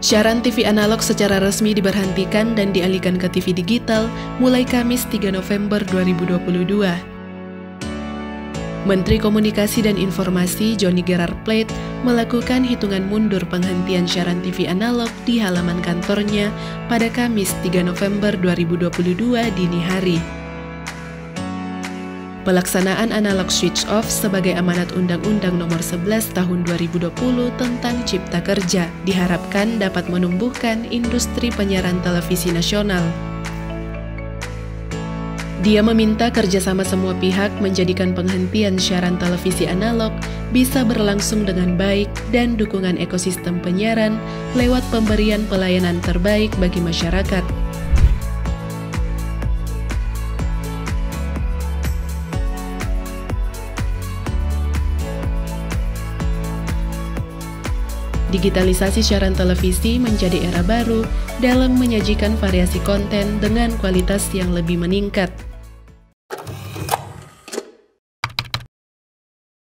Siaran TV analog secara resmi diberhentikan dan dialihkan ke TV digital mulai Kamis 3 November 2022. Menteri Komunikasi dan Informasi Johnny Gerard Plate melakukan hitungan mundur penghentian siaran TV analog di halaman kantornya pada Kamis 3 November 2022 dini hari. Pelaksanaan analog switch off sebagai amanat Undang-Undang Nomor 11 Tahun 2020 tentang Cipta Kerja diharapkan dapat menumbuhkan industri penyiaran televisi nasional. Dia meminta kerjasama semua pihak menjadikan penghentian siaran televisi analog bisa berlangsung dengan baik dan dukungan ekosistem penyiaran lewat pemberian pelayanan terbaik bagi masyarakat. Digitalisasi siaran televisi menjadi era baru dalam menyajikan variasi konten dengan kualitas yang lebih meningkat.